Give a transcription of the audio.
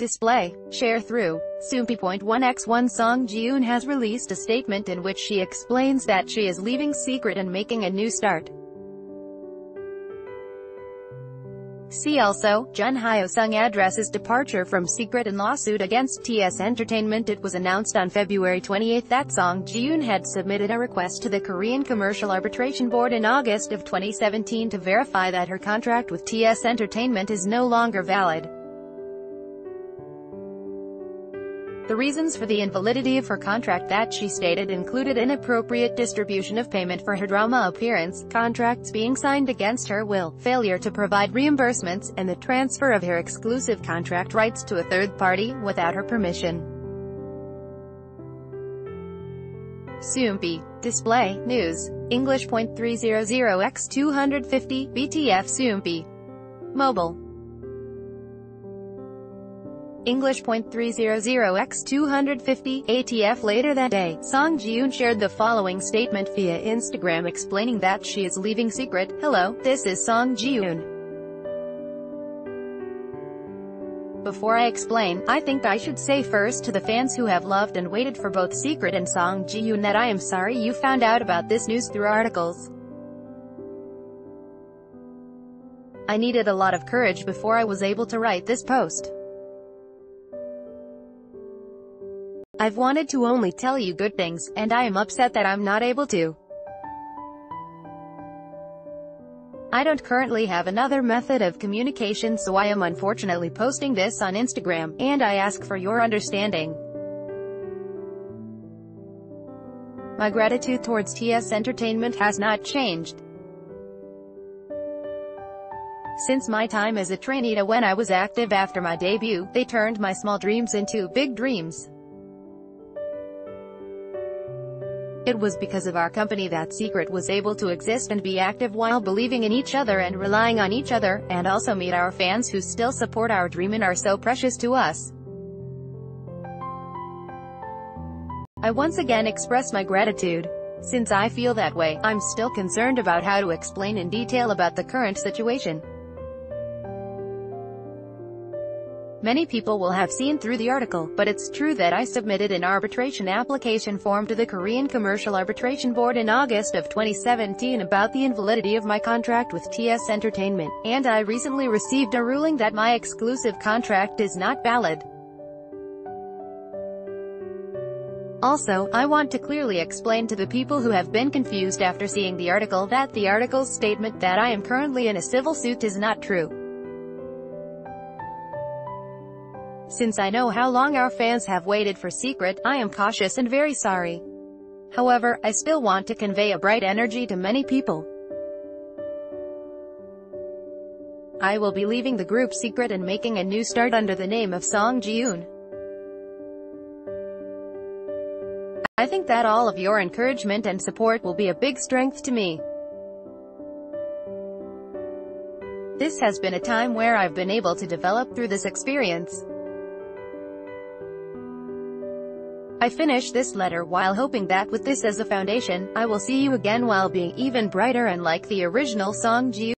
Display, Sharethrough, Soompi.1x1 Song Ji Eun has released a statement in which she explains that she is leaving Secret and making a new start. See also, Jun Hyo-sung addresses departure from Secret and lawsuit against TS Entertainment It was announced on February 28 that Song Ji Eun had submitted a request to the Korean Commercial Arbitration Board in August of 2017 to verify that her contract with TS Entertainment is no longer valid. The reasons for the invalidity of her contract that she stated included inappropriate distribution of payment for her drama appearance, contracts being signed against her will, failure to provide reimbursements, and the transfer of her exclusive contract rights to a third party, without her permission. Soompi. Display, News. English point three zero zero x 250, BTF Soompi. Mobile. English point three zero zero x 250, ATF later that day, Song Ji Eun shared the following statement via Instagram explaining that she is leaving Secret. Hello, this is Song Ji Eun. Before I explain, I think I should say first to the fans who have loved and waited for both Secret and Song Jiyoon that I am sorry you found out about this news through articles. I needed a lot of courage before I was able to write this post. I've wanted to only tell you good things, and I am upset that I'm not able to. I don't currently have another method of communication so I am unfortunately posting this on Instagram, and I ask for your understanding. My gratitude towards TS Entertainment has not changed. Since my time as a trainee to when I was active after my debut, they turned my small dreams into big dreams. It was because of our company that Secret was able to exist and be active while believing in each other and relying on each other, and also meet our fans who still support our dream and are so precious to us. I once again express my gratitude. Since I feel that way, I'm still concerned about how to explain in detail about the current situation. Many people will have seen through the article, but it's true that I submitted an arbitration application form to the Korean Commercial Arbitration Board in August of 2017 about the invalidity of my contract with TS Entertainment, and I recently received a ruling that my exclusive contract is not valid. Also, I want to clearly explain to the people who have been confused after seeing the article that the article's statement that I am currently in a civil suit is not true. Since I know how long our fans have waited for Secret, I am cautious and very sorry. However, I still want to convey a bright energy to many people. I will be leaving the group Secret and making a new start under the name of Song Ji Eun. I think that all of your encouragement and support will be a big strength to me. This has been a time where I've been able to develop through this experience. I finish this letter while hoping that with this as a foundation, I will see you again while being even brighter and like the original song G